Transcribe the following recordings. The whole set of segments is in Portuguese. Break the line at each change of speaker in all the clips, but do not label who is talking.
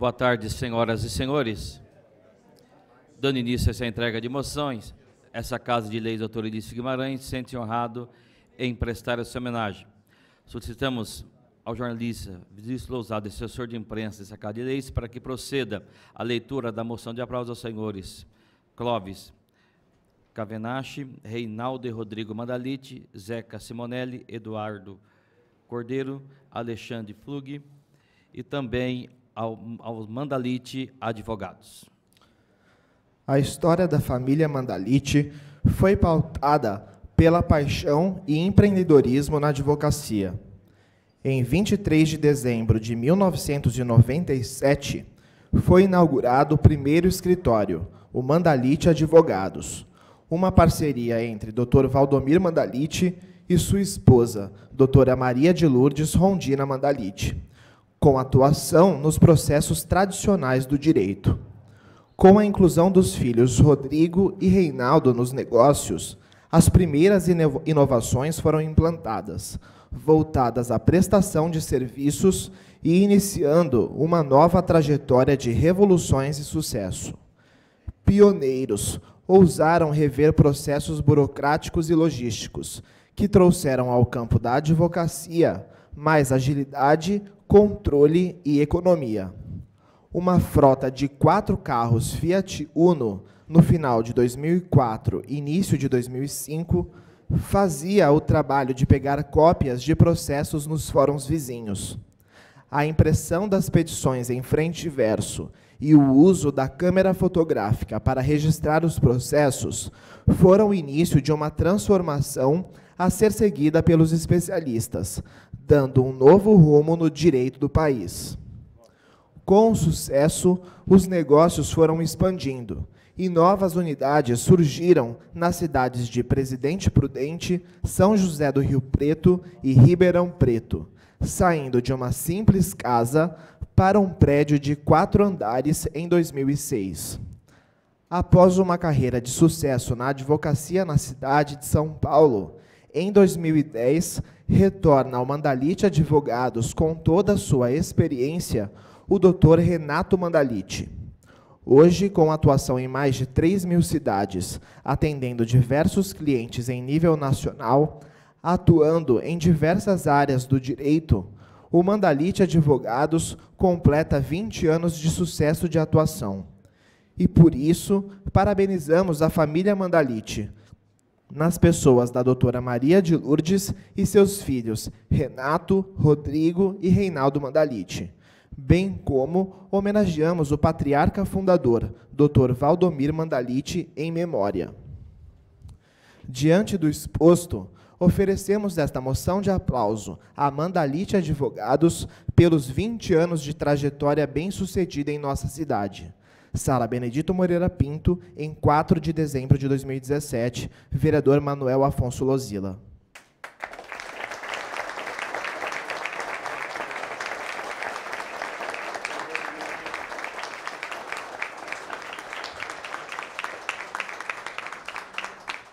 Boa tarde, senhoras e senhores. Dando início a essa entrega de moções, essa Casa de Leis, doutor Elício Guimarães, sente honrado em prestar essa homenagem. Solicitamos ao jornalista Vinícius Lousado, assessor de imprensa dessa Casa de Leis, para que proceda a leitura da moção de aplauso aos senhores Clóvis Cavenache, Reinaldo e Rodrigo Mandalite, Zeca Simonelli, Eduardo Cordeiro, Alexandre Flug e também ao, aos Mandalite Advogados.
A história da família Mandalite foi pautada pela paixão e empreendedorismo na advocacia. Em 23 de dezembro de 1997, foi inaugurado o primeiro escritório, o Mandalite Advogados, uma parceria entre Dr. Valdomir Mandalite e sua esposa, doutora Maria de Lourdes Rondina Mandalite, com atuação nos processos tradicionais do direito. Com a inclusão dos filhos Rodrigo e Reinaldo nos negócios, as primeiras inovações foram implantadas, voltadas à prestação de serviços e iniciando uma nova trajetória de revoluções e sucesso. Pioneiros ousaram rever processos burocráticos e logísticos, que trouxeram ao campo da advocacia mais agilidade, controle e economia. Uma frota de quatro carros Fiat Uno no final de 2004 e início de 2005 fazia o trabalho de pegar cópias de processos nos fóruns vizinhos. A impressão das petições em frente e verso e o uso da câmera fotográfica para registrar os processos foram o início de uma transformação a ser seguida pelos especialistas, dando um novo rumo no direito do país. Com sucesso, os negócios foram expandindo e novas unidades surgiram nas cidades de Presidente Prudente, São José do Rio Preto e Ribeirão Preto, saindo de uma simples casa para um prédio de quatro andares em 2006. Após uma carreira de sucesso na advocacia na cidade de São Paulo, em 2010, retorna ao Mandalite Advogados com toda a sua experiência o Dr. Renato Mandalite. Hoje, com atuação em mais de 3 mil cidades, atendendo diversos clientes em nível nacional, atuando em diversas áreas do direito, o Mandalite Advogados completa 20 anos de sucesso de atuação. E por isso, parabenizamos a família Mandalite, nas pessoas da doutora Maria de Lourdes e seus filhos Renato, Rodrigo e Reinaldo Mandalite, bem como homenageamos o patriarca fundador, Dr. Valdomir Mandalite, em memória. Diante do exposto, oferecemos esta moção de aplauso a Mandalite Advogados pelos 20 anos de trajetória bem-sucedida em nossa cidade Sala Benedito Moreira Pinto, em 4 de dezembro de 2017. Vereador Manuel Afonso Lozila.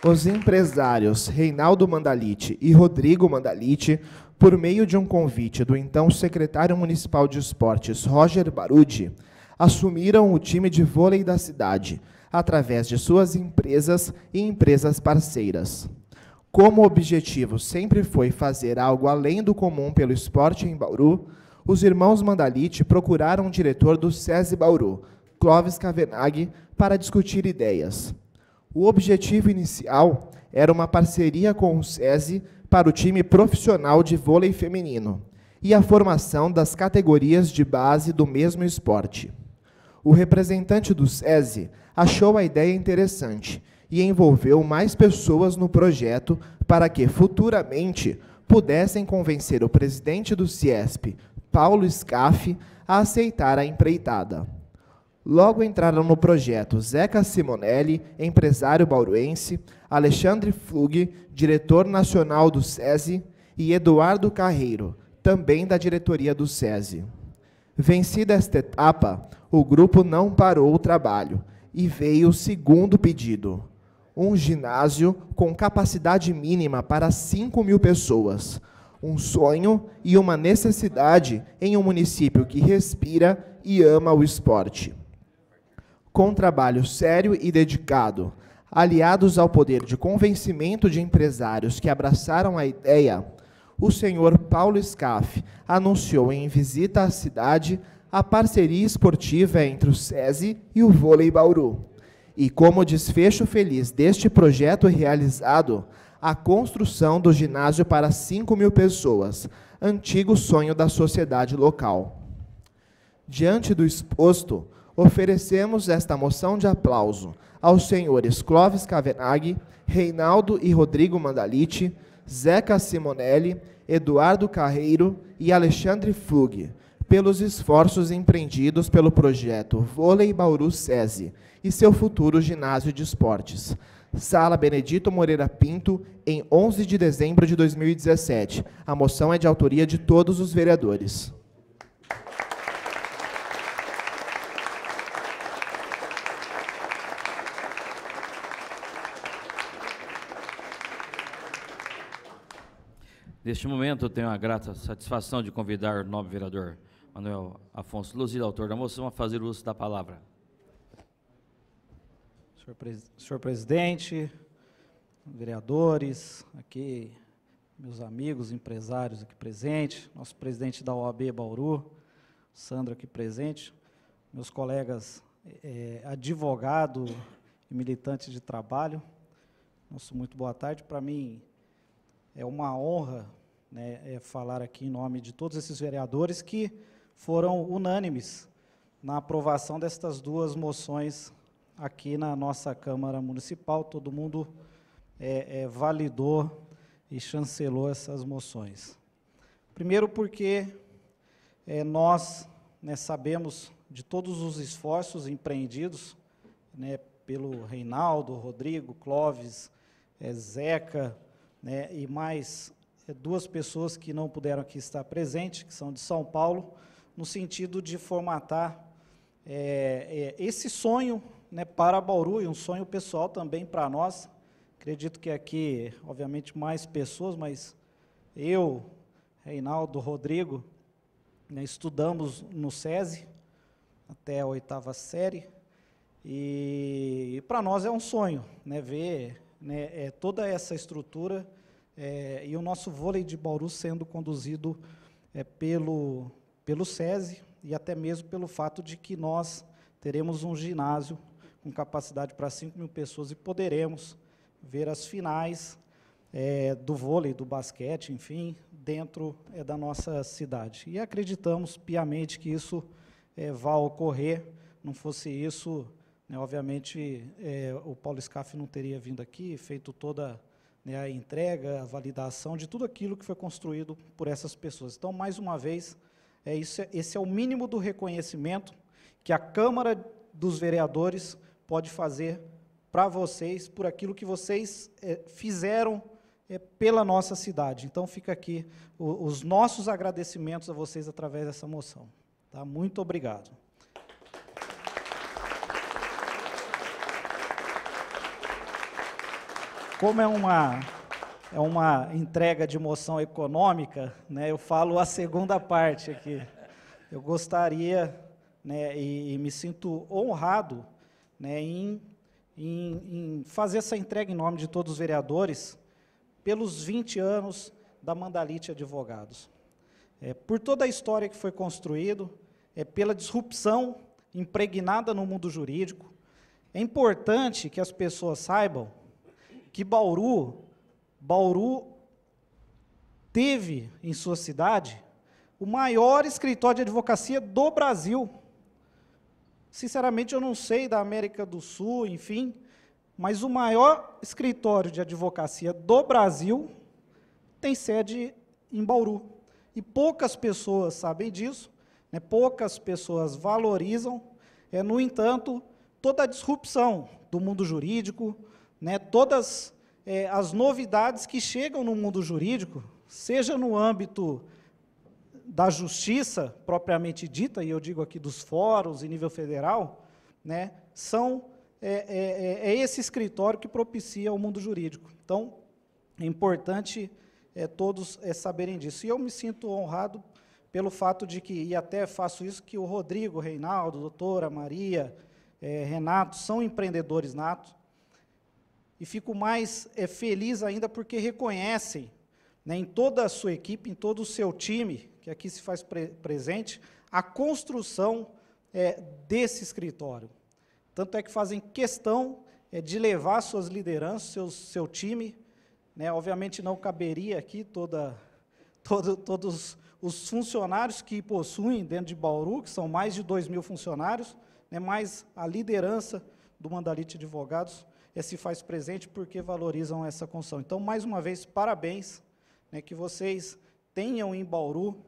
Os empresários Reinaldo Mandalite e Rodrigo Mandalite, por meio de um convite do então secretário municipal de esportes Roger Barudi, assumiram o time de vôlei da cidade, através de suas empresas e empresas parceiras. Como o objetivo sempre foi fazer algo além do comum pelo esporte em Bauru, os irmãos Mandalite procuraram o diretor do SESI Bauru, Clóvis Cavenaghi, para discutir ideias. O objetivo inicial era uma parceria com o SESI para o time profissional de vôlei feminino e a formação das categorias de base do mesmo esporte o representante do SESI achou a ideia interessante e envolveu mais pessoas no projeto para que, futuramente, pudessem convencer o presidente do CIESP, Paulo Scaff, a aceitar a empreitada. Logo entraram no projeto Zeca Simonelli, empresário bauruense, Alexandre Flug, diretor nacional do SESI, e Eduardo Carreiro, também da diretoria do SESI. Vencida esta etapa, o grupo não parou o trabalho e veio o segundo pedido: um ginásio com capacidade mínima para 5 mil pessoas, um sonho e uma necessidade em um município que respira e ama o esporte. Com trabalho sério e dedicado, aliados ao poder de convencimento de empresários que abraçaram a ideia, o senhor Paulo Scaff anunciou em visita à cidade a parceria esportiva entre o SESI e o Vôlei Bauru. E como desfecho feliz deste projeto realizado, a construção do ginásio para 5 mil pessoas, antigo sonho da sociedade local. Diante do exposto, oferecemos esta moção de aplauso aos senhores Clóvis Cavenaghi, Reinaldo e Rodrigo Mandalite, Zeca Simonelli, Eduardo Carreiro e Alexandre Flug, pelos esforços empreendidos pelo projeto Vôlei Bauru SESI e seu futuro ginásio de esportes. Sala Benedito Moreira Pinto, em 11 de dezembro de 2017. A moção é de autoria de todos os vereadores.
Neste momento, eu tenho a grata satisfação de convidar o nobre vereador Manuel Afonso Luzia, autor da moção, a fazer uso da palavra.
Senhor, pres senhor presidente, vereadores, aqui, meus amigos, empresários aqui presentes, nosso presidente da OAB Bauru, Sandro aqui presente, meus colegas é, advogado e militante de trabalho, nosso muito boa tarde. Para mim é uma honra né, é, falar aqui em nome de todos esses vereadores que foram unânimes na aprovação destas duas moções aqui na nossa Câmara Municipal. Todo mundo é, é, validou e chancelou essas moções. Primeiro porque é, nós né, sabemos de todos os esforços empreendidos né, pelo Reinaldo, Rodrigo, Clóvis, é, Zeca, né, e mais é, duas pessoas que não puderam aqui estar presentes, que são de São Paulo, no sentido de formatar é, é, esse sonho né, para Bauru e um sonho pessoal também para nós. Acredito que aqui, obviamente, mais pessoas, mas eu, Reinaldo, Rodrigo, né, estudamos no SESI até a oitava série, e, e para nós é um sonho né, ver né, é, toda essa estrutura é, e o nosso vôlei de Bauru sendo conduzido é, pelo, pelo SESI e até mesmo pelo fato de que nós teremos um ginásio com capacidade para 5 mil pessoas e poderemos ver as finais é, do vôlei, do basquete, enfim, dentro é, da nossa cidade. E acreditamos piamente que isso é, vai ocorrer. Não fosse isso, né, obviamente, é, o Paulo Scaff não teria vindo aqui, feito toda né, a entrega, a validação de tudo aquilo que foi construído por essas pessoas. Então, mais uma vez, é isso, esse é o mínimo do reconhecimento que a Câmara dos Vereadores pode fazer para vocês, por aquilo que vocês é, fizeram é, pela nossa cidade. Então, fica aqui o, os nossos agradecimentos a vocês através dessa moção. Tá? Muito obrigado. Como é uma, é uma entrega de moção econômica, né, eu falo a segunda parte aqui. Eu gostaria, né, e, e me sinto honrado né, em, em, em fazer essa entrega em nome de todos os vereadores pelos 20 anos da Mandalite Advogados. É, por toda a história que foi construído, é, pela disrupção impregnada no mundo jurídico, é importante que as pessoas saibam que Bauru, Bauru teve em sua cidade o maior escritório de advocacia do Brasil. Sinceramente, eu não sei da América do Sul, enfim, mas o maior escritório de advocacia do Brasil tem sede em Bauru. E poucas pessoas sabem disso, né, poucas pessoas valorizam, é, no entanto, toda a disrupção do mundo jurídico, né, todas é, as novidades que chegam no mundo jurídico, seja no âmbito da justiça propriamente dita, e eu digo aqui dos fóruns em nível federal, né, são é, é, é, é esse escritório que propicia o mundo jurídico. Então, é importante é, todos é, saberem disso. E eu me sinto honrado pelo fato de que, e até faço isso, que o Rodrigo, Reinaldo, doutora Maria, é, Renato, são empreendedores natos, e fico mais é, feliz ainda porque reconhecem né, em toda a sua equipe, em todo o seu time, que aqui se faz pre presente, a construção é, desse escritório. Tanto é que fazem questão é, de levar suas lideranças, seus, seu time. Né, obviamente não caberia aqui toda, todo, todos os funcionários que possuem dentro de Bauru, que são mais de 2 mil funcionários, né, a liderança do Mandalite Advogados se faz presente porque valorizam essa construção. Então, mais uma vez, parabéns, né, que vocês tenham em Bauru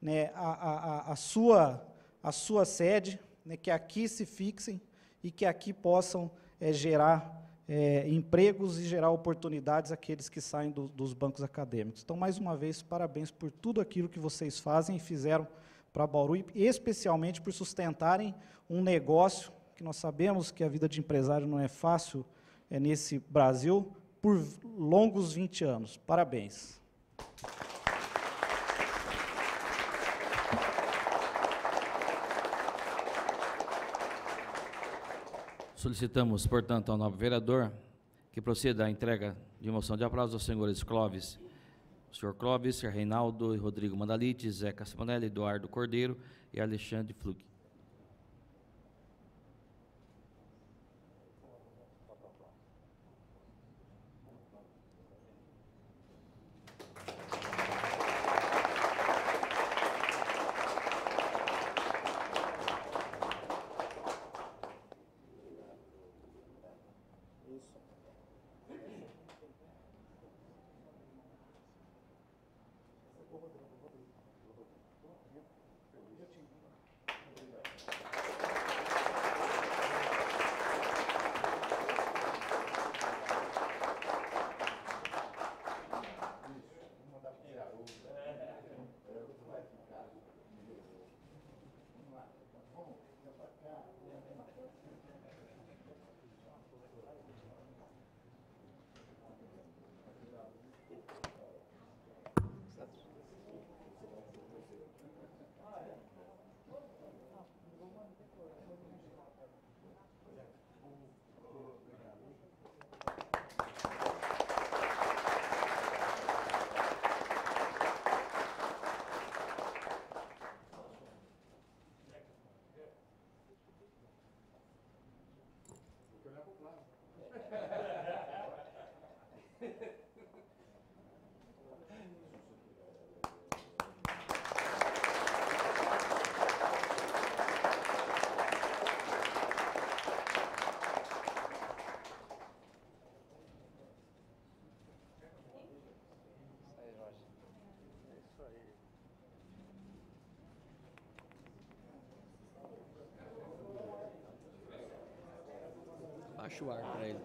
né, a, a, a, sua, a sua sede, né, que aqui se fixem e que aqui possam é, gerar é, empregos e gerar oportunidades àqueles que saem do, dos bancos acadêmicos. Então, mais uma vez, parabéns por tudo aquilo que vocês fazem e fizeram para Bauru, e especialmente por sustentarem um negócio que nós sabemos que a vida de empresário não é fácil é, nesse Brasil, por longos 20 anos. Parabéns.
Solicitamos, portanto, ao novo vereador que proceda à entrega de moção de aplauso aos senhores Clóvis, senhor Clóvis, Reinaldo e Rodrigo Mandalite, Zeca Simonelli, Eduardo Cordeiro e Alexandre Flug. Baixa o ar para ele.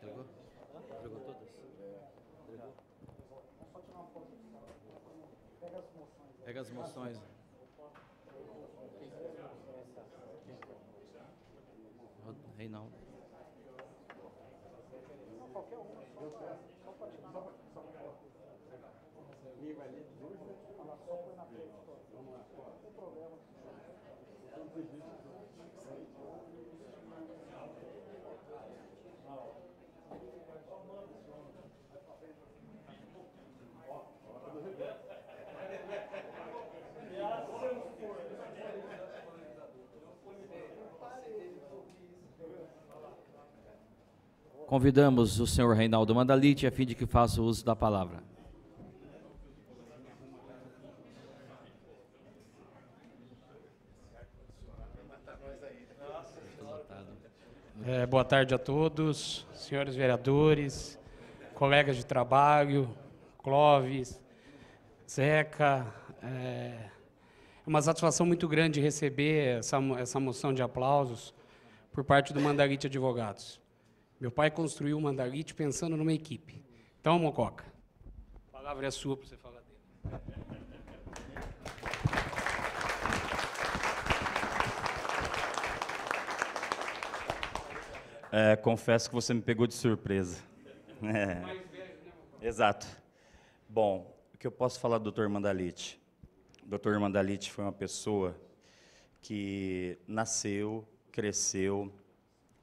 Todas? Pega as moções. Convidamos o senhor Reinaldo Mandalite a fim de que faça uso da palavra.
É, boa tarde a todos, senhores vereadores, colegas de trabalho, Clóvis, Zeca. É uma satisfação muito grande receber essa, essa moção de aplausos por parte do Mandarite Advogados. Meu pai construiu o Mandarite pensando numa equipe. Então, Mococa, a palavra é sua para você falar dele.
É, confesso que você me pegou de surpresa. É. Exato. Bom, o que eu posso falar do Dr. Mandalite? O Dr. Mandalite foi uma pessoa que nasceu, cresceu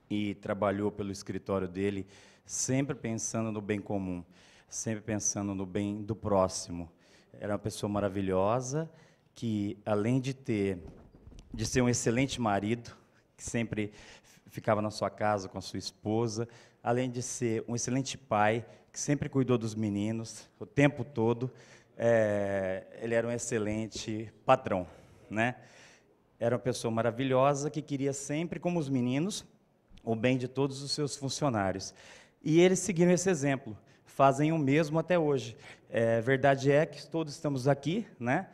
e trabalhou pelo escritório dele, sempre pensando no bem comum, sempre pensando no bem do próximo. Era uma pessoa maravilhosa que, além de ter, de ser um excelente marido, que sempre ficava na sua casa com a sua esposa, além de ser um excelente pai, que sempre cuidou dos meninos o tempo todo, é, ele era um excelente patrão, né? Era uma pessoa maravilhosa que queria sempre, como os meninos, o bem de todos os seus funcionários. E eles seguiram esse exemplo, fazem o mesmo até hoje. É, verdade é que todos estamos aqui, né,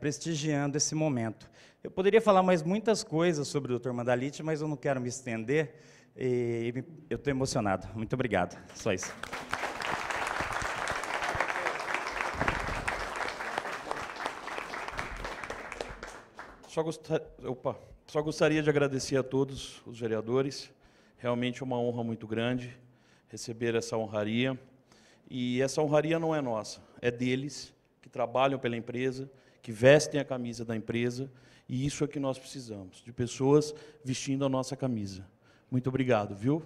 prestigiando esse momento. Eu poderia falar mais muitas coisas sobre o Dr. Mandalite, mas eu não quero me estender. E eu estou emocionado. Muito obrigado. Só isso.
Só, gostar, opa, só gostaria de agradecer a todos os vereadores. Realmente é uma honra muito grande receber essa honraria. E essa honraria não é nossa, é deles que trabalham pela empresa, que vestem a camisa da empresa. E isso é que nós precisamos, de pessoas vestindo a nossa camisa. Muito obrigado, viu?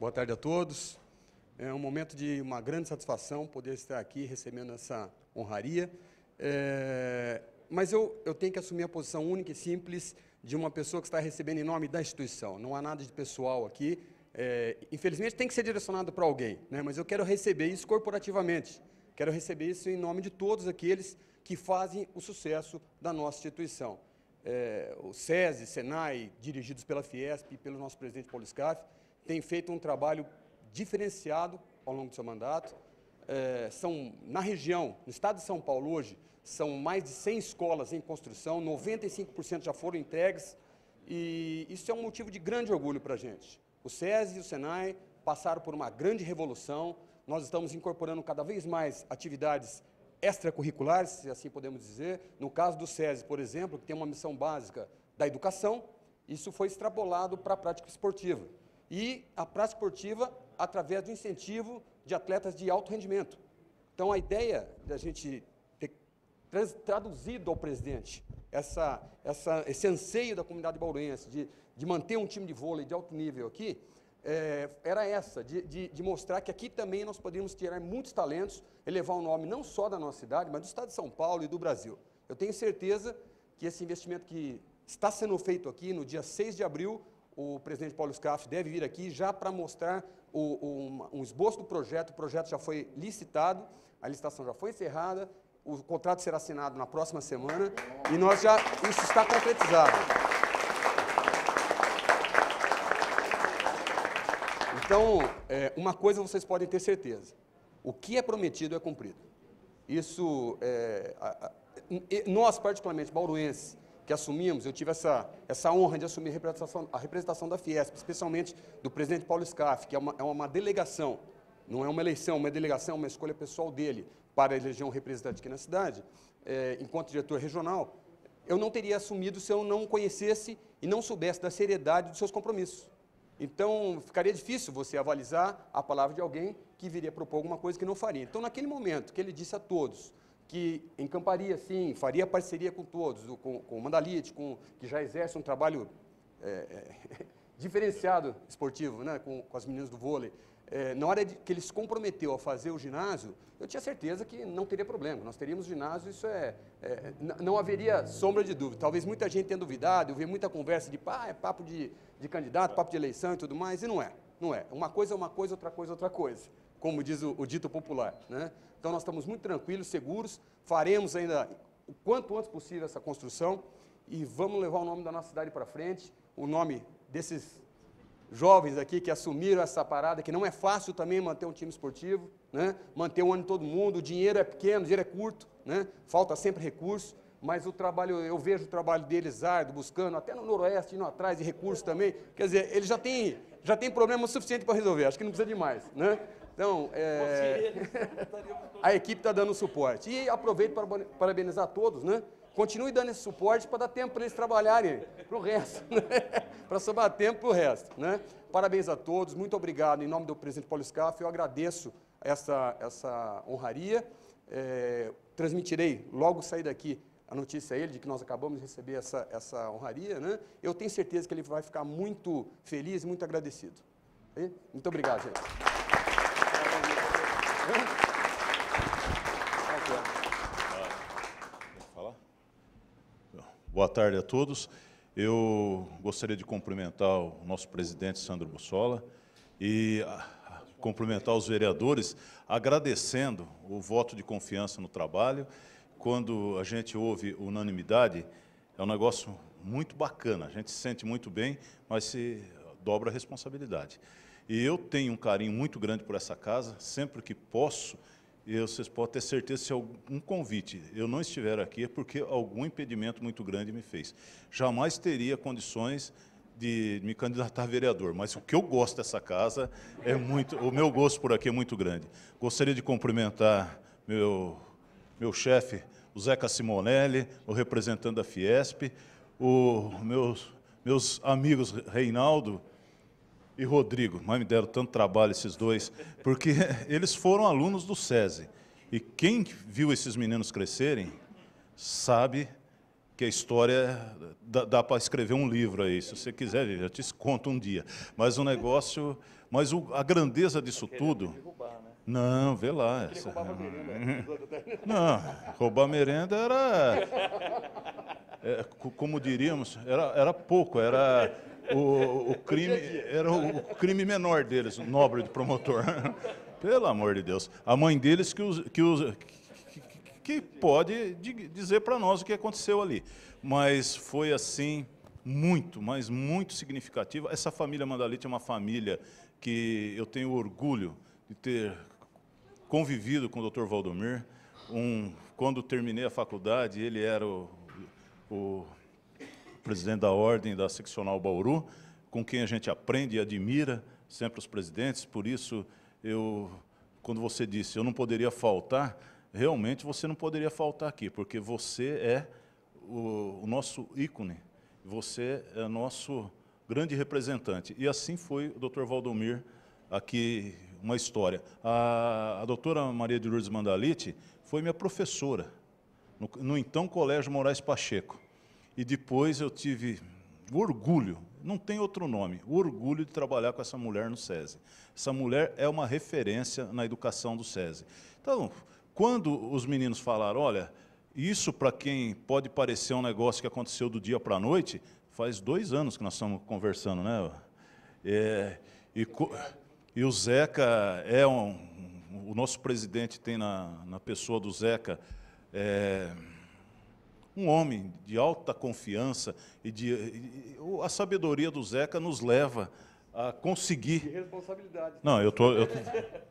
Boa tarde a todos. É um momento de uma grande satisfação poder estar aqui recebendo essa honraria. É, mas eu, eu tenho que assumir a posição única e simples de uma pessoa que está recebendo em nome da instituição. Não há nada de pessoal aqui. É, infelizmente, tem que ser direcionado para alguém, né? mas eu quero receber isso corporativamente. Quero receber isso em nome de todos aqueles que fazem o sucesso da nossa instituição. É, o SESI, SENAI, dirigidos pela Fiesp e pelo nosso presidente Paulo Scaff, têm feito um trabalho diferenciado ao longo do seu mandato. É, são, na região, no estado de São Paulo hoje, são mais de 100 escolas em construção, 95% já foram entregues, e isso é um motivo de grande orgulho para a gente. O SESI e o SENAI passaram por uma grande revolução, nós estamos incorporando cada vez mais atividades extracurriculares, se assim podemos dizer. No caso do SESI, por exemplo, que tem uma missão básica da educação, isso foi extrapolado para a prática esportiva. E a prática esportiva através do incentivo de atletas de alto rendimento. Então, a ideia da gente ter traduzido ao presidente essa, essa, esse anseio da comunidade bauruense de, de manter um time de vôlei de alto nível aqui, é, era essa, de, de, de, mostrar que aqui também nós podemos tirar muitos talentos, elevar o nome não só da nossa cidade, mas do estado de São Paulo e do Brasil. Eu tenho certeza que esse investimento que está sendo feito aqui, no dia 6 de abril, o presidente Paulo Scaff deve vir aqui já para mostrar o, o, um esboço do projeto. O projeto já foi licitado, a licitação já foi encerrada, o contrato será assinado na próxima semana e nós já isso está concretizado. Então, é, uma coisa vocês podem ter certeza: o que é prometido é cumprido. Isso, é, a, a, nós particularmente bauruenses, que assumimos, eu tive essa, essa honra de assumir a representação, a representação da Fiesp, especialmente do presidente Paulo Scaff, que é uma, é uma delegação, não é uma eleição, uma delegação, uma escolha pessoal dele para eleger um representante aqui na cidade, é, enquanto diretor regional, eu não teria assumido se eu não conhecesse e não soubesse da seriedade dos seus compromissos. Então, ficaria difícil você avalizar a palavra de alguém que viria propor alguma coisa que não faria. Então, naquele momento que ele disse a todos que encamparia, sim, faria parceria com todos, com, com o Mandalite, com, que já exerce um trabalho é, é, diferenciado esportivo, né, com, com as meninas do vôlei. É, na hora de, que ele se comprometeu a fazer o ginásio, eu tinha certeza que não teria problema. Nós teríamos ginásio, isso é, é não haveria sombra de dúvida. Talvez muita gente tenha duvidado, eu vi muita conversa de pá, é papo de, de candidato, papo de eleição e tudo mais, e não é. Não é. Uma coisa é uma coisa, outra coisa é outra coisa, como diz o, o dito popular. Né? Então, nós estamos muito tranquilos, seguros, faremos ainda o quanto antes possível essa construção e vamos levar o nome da nossa cidade para frente, o nome desses jovens aqui que assumiram essa parada, que não é fácil também manter um time esportivo, né? manter um ano todo mundo, o dinheiro é pequeno, o dinheiro é curto, né? falta sempre recurso, mas o trabalho, eu vejo o trabalho deles árduo, buscando, até no Noroeste, indo atrás de recursos também, quer dizer, ele já tem, já tem problema suficiente para resolver, acho que não precisa de mais. Né? Então, é, a equipe está dando suporte. E aproveito para parabenizar todos, né? Continue dando esse suporte para dar tempo para eles trabalharem para o resto, né? para sobrar tempo para o resto. Né? Parabéns a todos, muito obrigado. Em nome do presidente Paulo Scaff, eu agradeço essa, essa honraria. É, transmitirei, logo sair daqui, a notícia a ele de que nós acabamos de receber essa, essa honraria. Né? Eu tenho certeza que ele vai ficar muito feliz e muito agradecido. Muito obrigado, gente.
Boa tarde a todos. Eu gostaria de cumprimentar o nosso presidente Sandro Bussola e ah, cumprimentar os vereadores, agradecendo o voto de confiança no trabalho. Quando a gente ouve unanimidade, é um negócio muito bacana, a gente se sente muito bem, mas se dobra a responsabilidade. E eu tenho um carinho muito grande por essa casa, sempre que posso, e vocês podem ter certeza, se algum convite eu não estiver aqui, é porque algum impedimento muito grande me fez. Jamais teria condições de me candidatar a vereador, mas o que eu gosto dessa casa é muito, o meu gosto por aqui é muito grande. Gostaria de cumprimentar meu, meu chefe, o Zeca Simonelli, o representante da Fiesp, o meus, meus amigos Reinaldo, e Rodrigo, mas me deram tanto trabalho esses dois, porque eles foram alunos do SESI. E quem viu esses meninos crescerem sabe que a história dá, dá para escrever um livro aí, se você quiser, eu te conto um dia. Mas o negócio, mas o, a grandeza disso tudo. Não, vê lá. Essa, não, roubar merenda era, é, como diríamos, era, era pouco, era o, o crime era o, crime menor deles, o nobre de promotor. Pelo amor de Deus. A mãe deles que, os, que, os, que, que pode dizer para nós o que aconteceu ali. Mas foi assim, muito, mas muito significativo. Essa família Mandalite é uma família que eu tenho orgulho de ter convivido com o Dr. Valdomir. Um, quando terminei a faculdade, ele era o, o presidente da Ordem da Seccional Bauru, com quem a gente aprende e admira sempre os presidentes, por isso eu, quando você disse, eu não poderia faltar, realmente você não poderia faltar aqui, porque você é o, o nosso ícone, você é nosso grande representante. E assim foi o Dr. Valdomir aqui, uma história. A, a doutora Maria de Lourdes Mandalite foi minha professora, no, no então Colégio Moraes Pacheco. E depois eu tive o orgulho, não tem outro nome, o orgulho de trabalhar com essa mulher no SESI. Essa mulher é uma referência na educação do SESI. Então, quando os meninos falaram, olha, isso para quem pode parecer um negócio que aconteceu do dia para a noite, faz dois anos que nós estamos conversando, né? É, e, e, o Zeca é um, o nosso presidente tem na, na pessoa do Zeca é, um homem de alta confiança e de e, a sabedoria do Zeca nos leva a conseguir. De
responsabilidade.
Não, eu tô, eu tô,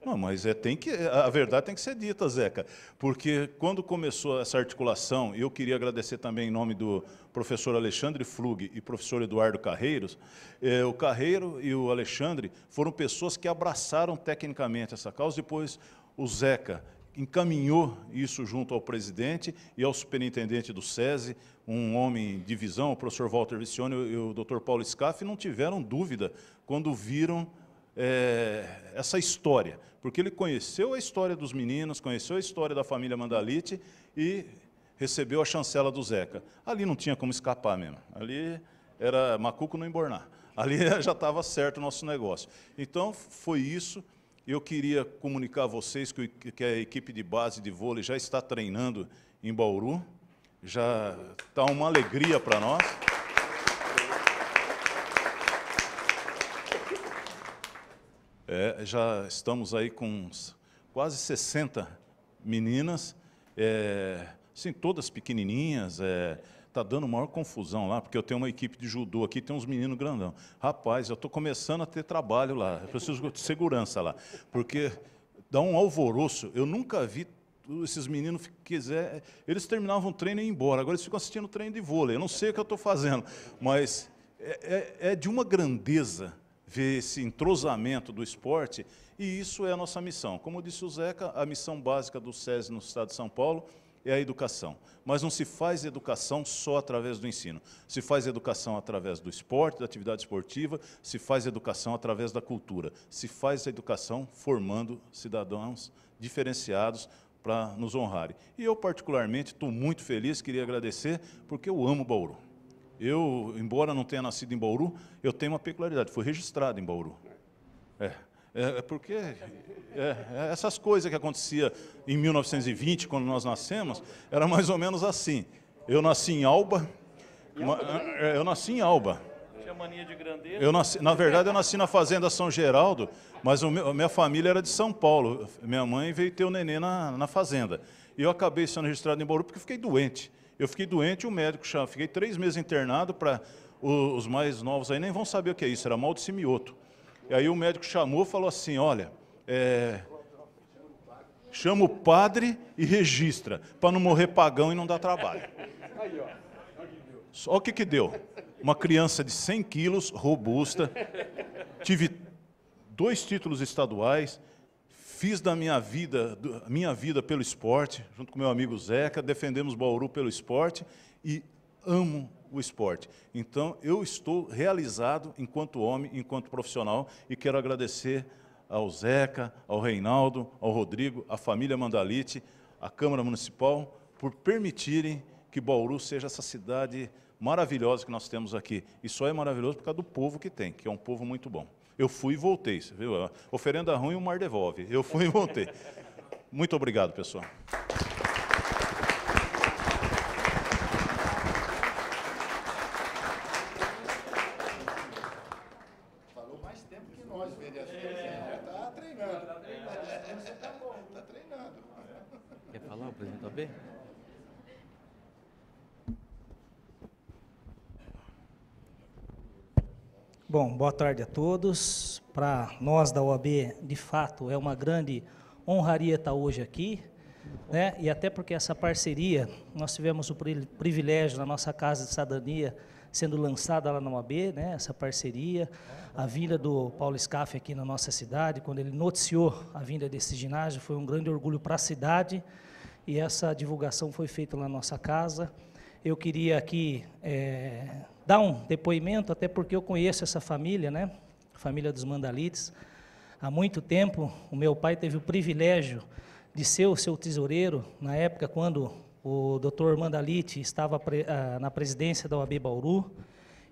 não, mas é tem que a verdade tem que ser dita, Zeca, porque quando começou essa articulação, eu queria agradecer também em nome do professor Alexandre Flug e professor Eduardo Carreiros, eh, o Carreiro e o Alexandre foram pessoas que abraçaram tecnicamente essa causa. Depois o Zeca encaminhou isso junto ao presidente e ao superintendente do SESI, um homem de visão, o professor Walter Vicione e o doutor Paulo Scaff, não tiveram dúvida quando viram é, essa história, porque ele conheceu a história dos meninos, conheceu a história da família Mandalite e recebeu a chancela do Zeca. Ali não tinha como escapar mesmo, ali era macuco no embornar, ali já estava certo o nosso negócio. Então, foi isso, eu queria comunicar a vocês que a equipe de base de vôlei já está treinando em Bauru, já está uma alegria para nós. É, já estamos aí com quase 60 meninas, é, sim, todas pequenininhas, está tá dando maior confusão lá, porque eu tenho uma equipe de judô aqui, tem uns meninos grandão. Rapaz, eu estou começando a ter trabalho lá, eu preciso de segurança lá, porque dá um alvoroço. Eu nunca vi esses meninos quiser, eles terminavam o treino e iam embora. Agora eles ficam assistindo o treino de vôlei. Eu não sei o que eu estou fazendo, mas é, é, é de uma grandeza ver esse entrosamento do esporte, e isso é a nossa missão. Como disse o Zeca, a missão básica do SESI no Estado de São Paulo é a educação. Mas não se faz educação só através do ensino. Se faz educação através do esporte, da atividade esportiva, se faz educação através da cultura. Se faz educação formando cidadãos diferenciados para nos honrarem. E eu, particularmente, estou muito feliz, queria agradecer, porque eu amo Bauru. Eu, embora não tenha nascido em Bauru, eu tenho uma peculiaridade, fui registrado em Bauru. É, é, é porque é, é, essas coisas que acontecia em 1920, quando nós nascemos, era mais ou menos assim. Eu nasci em Alba, uma, é, eu nasci em Alba.
Tinha mania de grandeza.
Eu nasci, na verdade, eu nasci na fazenda São Geraldo, mas meu, a minha família era de São Paulo. Minha mãe veio ter o neném na, na fazenda. E eu acabei sendo registrado em Bauru porque fiquei doente. Eu fiquei doente e o médico chamou. Fiquei três meses internado para os mais novos aí nem vão saber o que é isso, era mal de simioto. E aí o médico chamou e falou assim: olha, é, chama o padre e registra, para não morrer pagão e não dar trabalho. Só o que, que deu? Uma criança de 100 quilos, robusta, tive dois títulos estaduais, fiz da minha vida, minha vida pelo esporte, junto com meu amigo Zeca, defendemos Bauru pelo esporte e amo o esporte. Então, eu estou realizado enquanto homem, enquanto profissional, e quero agradecer ao Zeca, ao Reinaldo, ao Rodrigo, à família Mandalite, à Câmara Municipal, por permitirem que Bauru seja essa cidade maravilhosa que nós temos aqui. E só é maravilhoso por causa do povo que tem, que é um povo muito bom. Eu fui e voltei, viu? Oferenda ruim, o mar devolve. Eu fui e voltei. Muito obrigado, pessoal.
Falou mais tempo que nós, vereadores. Está treinando. Está treinando. Você está bom, está treinando.
Quer falar, o presidente OB?
Bom, boa tarde a todos. Para nós da OAB, de fato, é uma grande honraria estar hoje aqui, né? E até porque essa parceria, nós tivemos o privilégio na nossa Casa de Cidadania sendo lançada lá na OAB, né? Essa parceria, a vinda do Paulo Scaff aqui na nossa cidade, quando ele noticiou a vinda desse ginásio, foi um grande orgulho para a cidade e essa divulgação foi feita lá na nossa casa. Eu queria aqui é, dar um depoimento, até porque eu conheço essa família, né? A família dos Mandalites. Há muito tempo, o meu pai teve o privilégio de ser o seu tesoureiro, na época quando o doutor Mandalite estava ah, na presidência da OAB Bauru.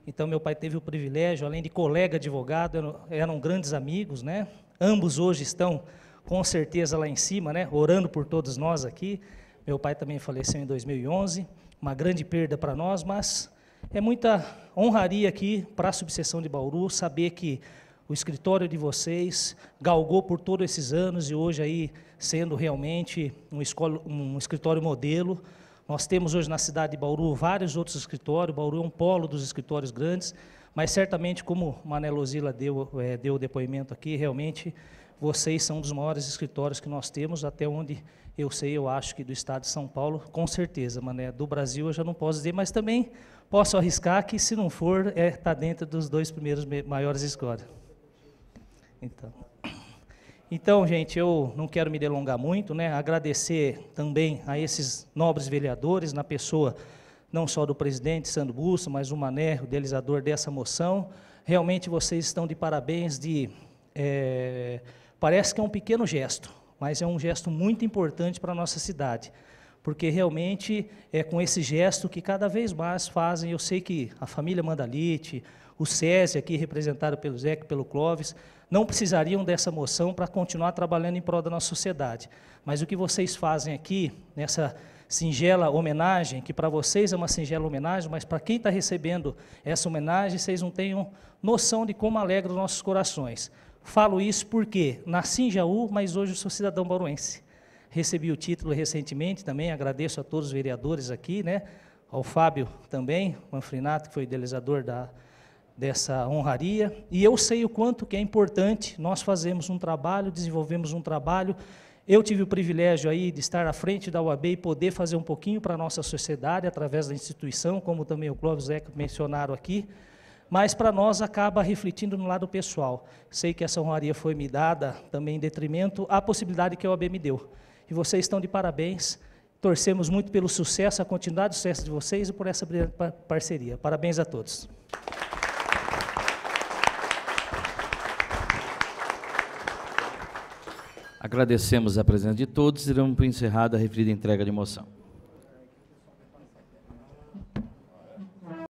Então, meu pai teve o privilégio, além de colega advogado, eram, eram grandes amigos, né? Ambos hoje estão, com certeza, lá em cima, né? Orando por todos nós aqui. Meu pai também faleceu em 2011, uma grande perda para nós, mas é muita honraria aqui para a subseção de Bauru saber que o escritório de vocês galgou por todos esses anos e hoje aí sendo realmente um, escola, um escritório modelo. Nós temos hoje na cidade de Bauru vários outros escritórios, Bauru é um polo dos escritórios grandes, mas certamente, como Mané Lozila deu, é, deu o depoimento aqui, realmente vocês são um dos maiores escritórios que nós temos, até onde eu sei, eu acho que do estado de São Paulo, com certeza, Mané. Do Brasil eu já não posso dizer, mas também posso arriscar que, se não for, está é, tá dentro dos dois primeiros maiores escolas. Então. Então, gente, eu não quero me delongar muito, né? Agradecer também a esses nobres vereadores, na pessoa não só do presidente Sandro Busso, mas o Mané, o idealizador dessa moção. Realmente vocês estão de parabéns, de é, parece que é um pequeno gesto, mas é um gesto muito importante para a nossa cidade porque realmente é com esse gesto que cada vez mais fazem. Eu sei que a família Mandalite, o SESI aqui representado pelo Zeca e pelo Clóvis, não precisariam dessa moção para continuar trabalhando em prol da nossa sociedade. Mas o que vocês fazem aqui, nessa singela homenagem, que para vocês é uma singela homenagem, mas para quem está recebendo essa homenagem, vocês não tenham noção de como alegra os nossos corações. Falo isso porque nasci em Jaú, mas hoje sou cidadão bauruense. Recebi o título recentemente também, agradeço a todos os vereadores aqui, né? ao Fábio também, Manfrinato, que foi idealizador da, dessa honraria, e eu sei o quanto que é importante nós fazemos um trabalho, desenvolvemos um trabalho. Eu tive o privilégio aí de estar à frente da UAB e poder fazer um pouquinho para a nossa sociedade, através da instituição, como também o Clóvis Zeca mencionaram aqui, mas para nós acaba refletindo no lado pessoal. Sei que essa honraria foi me dada também em detrimento à possibilidade que a OAB me deu. E vocês estão de parabéns. Torcemos muito pelo sucesso, a continuidade do sucesso de vocês e por essa brilhante parceria. Parabéns a todos.
Agradecemos a presença de todos e damos por encerrada a referida entrega de moção.